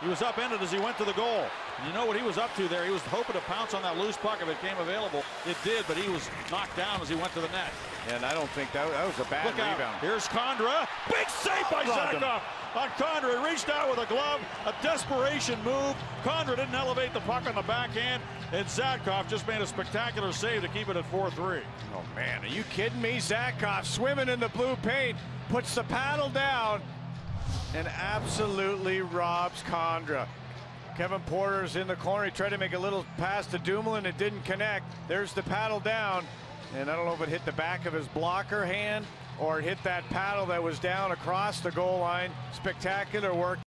He was upended as he went to the goal. And you know what he was up to there? He was hoping to pounce on that loose puck if it came available. It did, but he was knocked down as he went to the net. And I don't think that, that was a bad Look rebound. out. Here's Condra. Big save by Gloved him. Zatkoff on Condra. He reached out with a glove. A desperation move. Condra didn't elevate the puck on the backhand. And Zatkoff just made a spectacular save to keep it at 4-3. Oh man, are you kidding me? Zatkoff swimming in the blue paint, puts the paddle down, and absolutely robs Condra. Kevin Porter's in the corner. He tried to make a little pass to Dumoulin. It didn't connect. There's the paddle down. And I don't know if it hit the back of his blocker hand or it hit that paddle that was down across the goal line. Spectacular work.